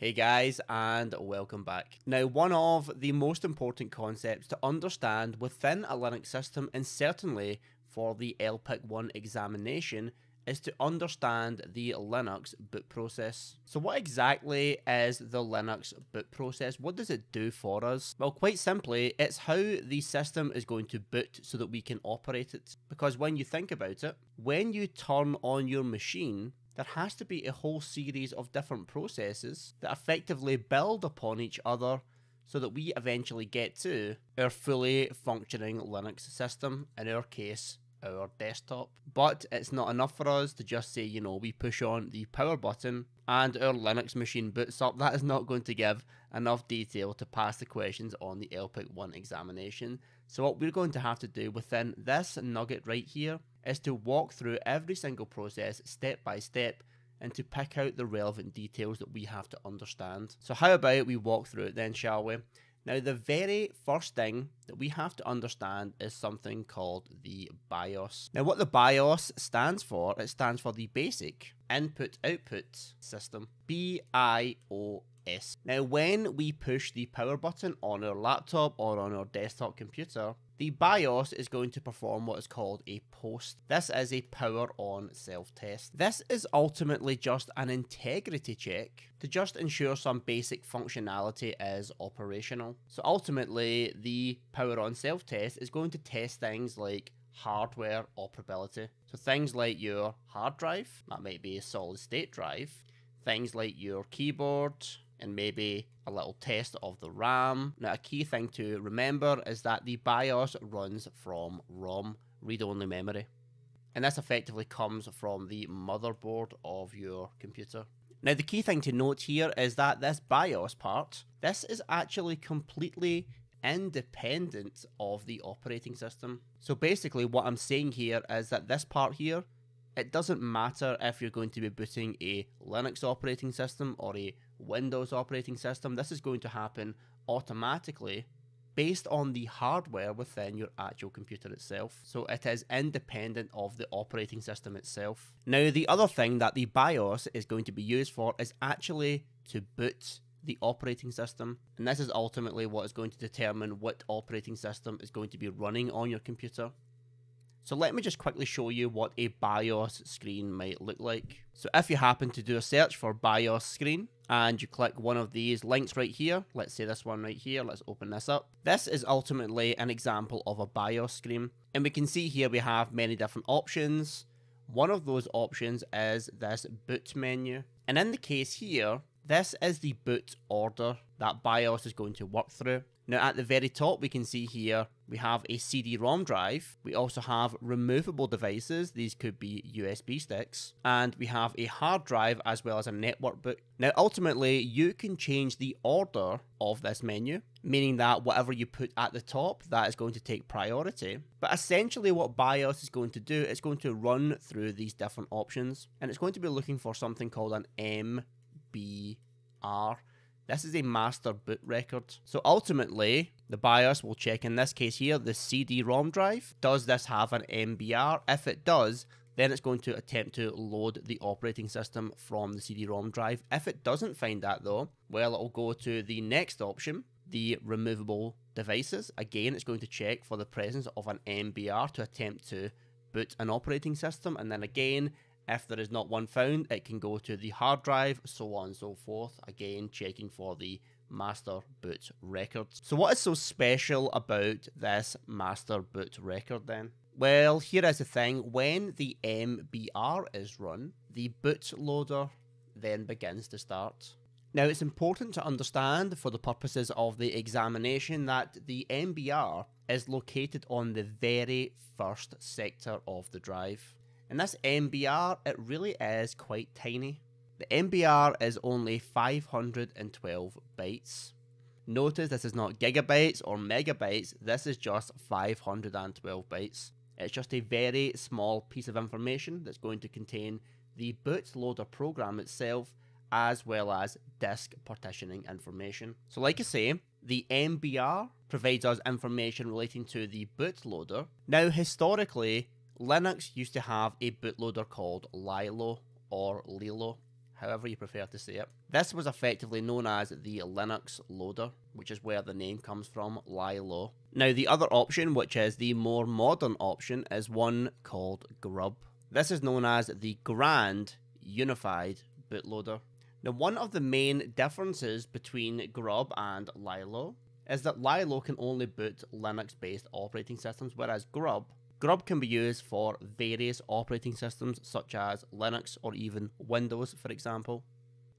Hey guys, and welcome back. Now, one of the most important concepts to understand within a Linux system, and certainly for the LPIC 1 examination, is to understand the Linux boot process. So what exactly is the Linux boot process? What does it do for us? Well, quite simply, it's how the system is going to boot so that we can operate it. Because when you think about it, when you turn on your machine, there has to be a whole series of different processes that effectively build upon each other so that we eventually get to our fully functioning Linux system, in our case, our desktop. But it's not enough for us to just say, you know, we push on the power button and our Linux machine boots up. That is not going to give enough detail to pass the questions on the LPIC 1 examination. So what we're going to have to do within this nugget right here is to walk through every single process step by step and to pick out the relevant details that we have to understand. So how about we walk through it then, shall we? Now, the very first thing that we have to understand is something called the BIOS. Now, what the BIOS stands for, it stands for the Basic Input Output System, B I O S. Now, when we push the power button on our laptop or on our desktop computer, the BIOS is going to perform what is called a post. This is a power on self test. This is ultimately just an integrity check to just ensure some basic functionality is operational. So ultimately, the power on self test is going to test things like hardware operability. So things like your hard drive, that might be a solid state drive, things like your keyboard, and maybe a little test of the RAM. Now, a key thing to remember is that the BIOS runs from ROM, read only memory. And this effectively comes from the motherboard of your computer. Now, the key thing to note here is that this BIOS part, this is actually completely independent of the operating system. So basically, what I'm saying here is that this part here, it doesn't matter if you're going to be booting a Linux operating system or a Windows operating system, this is going to happen automatically based on the hardware within your actual computer itself. So it is independent of the operating system itself. Now, the other thing that the BIOS is going to be used for is actually to boot the operating system. And this is ultimately what is going to determine what operating system is going to be running on your computer. So let me just quickly show you what a BIOS screen might look like. So if you happen to do a search for BIOS screen and you click one of these links right here, let's say this one right here, let's open this up. This is ultimately an example of a BIOS screen. And we can see here we have many different options. One of those options is this boot menu. And in the case here, this is the boot order that BIOS is going to work through. Now at the very top we can see here we have a CD-ROM drive, we also have removable devices, these could be USB sticks, and we have a hard drive as well as a network boot. Now ultimately you can change the order of this menu, meaning that whatever you put at the top that is going to take priority. But essentially what BIOS is going to do, it's going to run through these different options. And it's going to be looking for something called an MBR this is a master boot record. So ultimately, the BIOS will check in this case here, the CD-ROM drive. Does this have an MBR? If it does, then it's going to attempt to load the operating system from the CD-ROM drive. If it doesn't find that though, well, it'll go to the next option, the removable devices. Again, it's going to check for the presence of an MBR to attempt to boot an operating system. And then again, if there is not one found, it can go to the hard drive, so on and so forth. Again, checking for the master boot record. So what is so special about this master boot record then? Well, here is the thing. When the MBR is run, the bootloader then begins to start. Now, it's important to understand for the purposes of the examination that the MBR is located on the very first sector of the drive. And this MBR, it really is quite tiny. The MBR is only 512 bytes. Notice this is not gigabytes or megabytes, this is just 512 bytes. It's just a very small piece of information that's going to contain the bootloader program itself as well as disk partitioning information. So like I say, the MBR provides us information relating to the bootloader. Now historically, Linux used to have a bootloader called Lilo or Lilo. however you prefer to say it. This was effectively known as the Linux loader, which is where the name comes from, Lilo. Now, the other option, which is the more modern option, is one called Grub. This is known as the Grand Unified Bootloader. Now, one of the main differences between Grub and Lilo is that Lilo can only boot Linux based operating systems, whereas Grub Grub can be used for various operating systems such as Linux or even Windows, for example.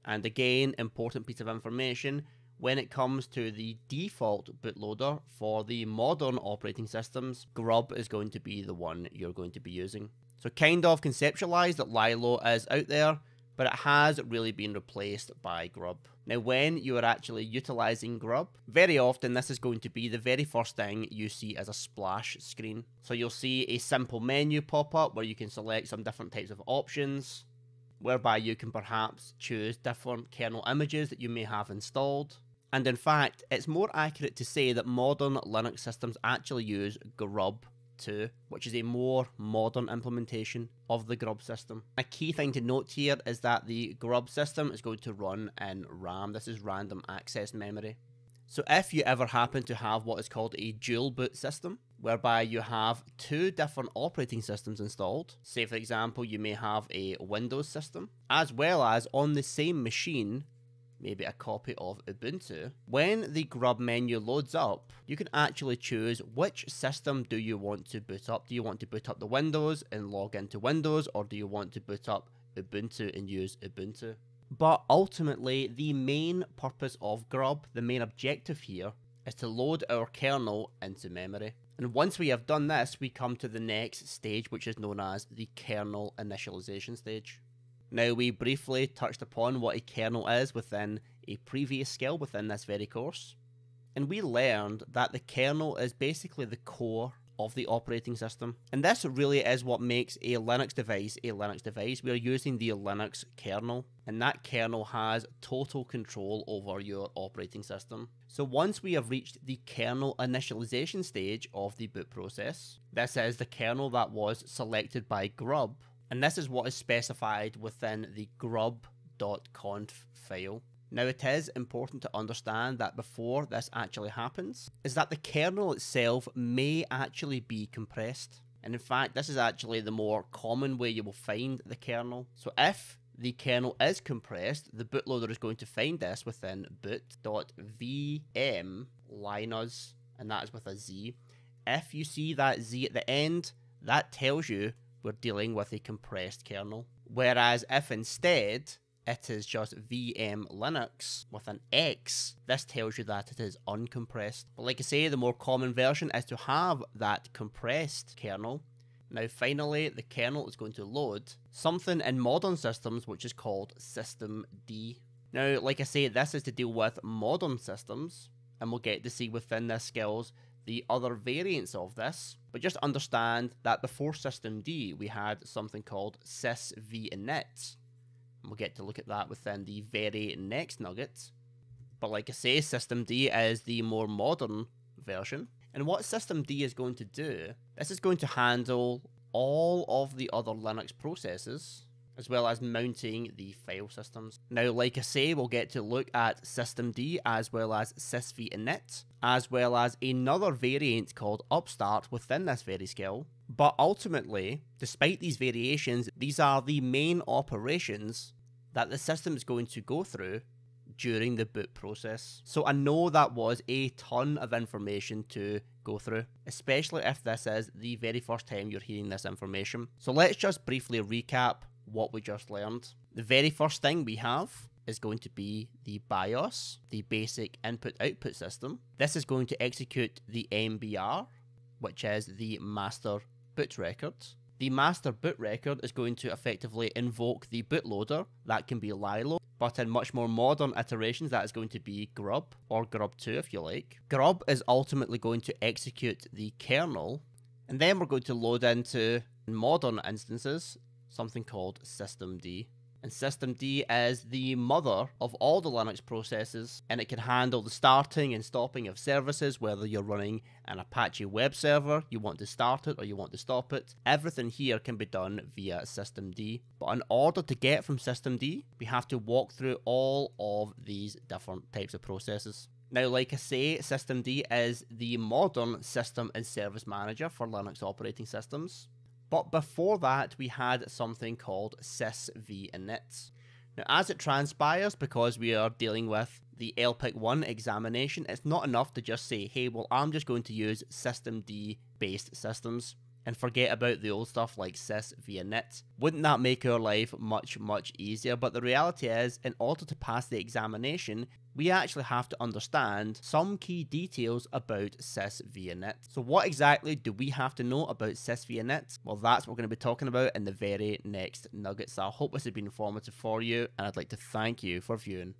And again, important piece of information when it comes to the default bootloader for the modern operating systems, Grub is going to be the one you're going to be using. So, kind of conceptualize that Lilo is out there, but it has really been replaced by Grub. Now, when you are actually utilizing Grub, very often this is going to be the very first thing you see as a splash screen. So you'll see a simple menu pop up where you can select some different types of options, whereby you can perhaps choose different kernel images that you may have installed. And in fact, it's more accurate to say that modern Linux systems actually use Grub 2, which is a more modern implementation of the grub system. A key thing to note here is that the grub system is going to run in RAM. This is random access memory. So if you ever happen to have what is called a dual boot system, whereby you have two different operating systems installed, say for example you may have a Windows system, as well as on the same machine maybe a copy of Ubuntu, when the grub menu loads up, you can actually choose which system do you want to boot up. Do you want to boot up the Windows and log into Windows, or do you want to boot up Ubuntu and use Ubuntu? But ultimately, the main purpose of grub, the main objective here, is to load our kernel into memory. And once we have done this, we come to the next stage, which is known as the kernel initialization stage. Now, we briefly touched upon what a kernel is within a previous skill within this very course, and we learned that the kernel is basically the core of the operating system. And this really is what makes a Linux device a Linux device. We're using the Linux kernel, and that kernel has total control over your operating system. So once we have reached the kernel initialization stage of the boot process, this is the kernel that was selected by Grub and this is what is specified within the grub.conf file. Now, it is important to understand that before this actually happens, is that the kernel itself may actually be compressed. And in fact, this is actually the more common way you will find the kernel. So if the kernel is compressed, the bootloader is going to find this within boot.vm linux, and that is with a Z. If you see that Z at the end, that tells you we're dealing with a compressed kernel. Whereas if instead it is just VM Linux with an X, this tells you that it is uncompressed. But like I say, the more common version is to have that compressed kernel. Now finally, the kernel is going to load something in modern systems which is called systemd. Now, like I say, this is to deal with modern systems, and we'll get to see within this skills the other variants of this, but just understand that before systemd, we had something called sysvinit. And we'll get to look at that within the very next nugget. But like I say, systemd is the more modern version. And what systemd is going to do, this is going to handle all of the other Linux processes as well as mounting the file systems. Now, like I say, we'll get to look at systemd as well as sysvinit, as well as another variant called upstart within this very skill. But ultimately, despite these variations, these are the main operations that the system is going to go through during the boot process. So I know that was a ton of information to go through, especially if this is the very first time you're hearing this information. So let's just briefly recap what we just learned. The very first thing we have is going to be the BIOS, the basic input output system. This is going to execute the MBR, which is the master boot record. The master boot record is going to effectively invoke the bootloader, that can be Lilo, but in much more modern iterations, that is going to be Grub, or Grub2 if you like. Grub is ultimately going to execute the kernel, and then we're going to load into modern instances something called systemd. And systemd is the mother of all the Linux processes, and it can handle the starting and stopping of services, whether you're running an Apache web server, you want to start it or you want to stop it. Everything here can be done via systemd. But in order to get from systemd, we have to walk through all of these different types of processes. Now, like I say, systemd is the modern system and service manager for Linux operating systems. But before that, we had something called sysvinit. Now, as it transpires, because we are dealing with the LPIC 1 examination, it's not enough to just say, hey, well, I'm just going to use systemd based systems and forget about the old stuff like sys via init. Wouldn't that make our life much, much easier? But the reality is, in order to pass the examination, we actually have to understand some key details about sysvinit. So what exactly do we have to know about sysvinit? Well, that's what we're going to be talking about in the very next nugget. So I hope this has been informative for you, and I'd like to thank you for viewing.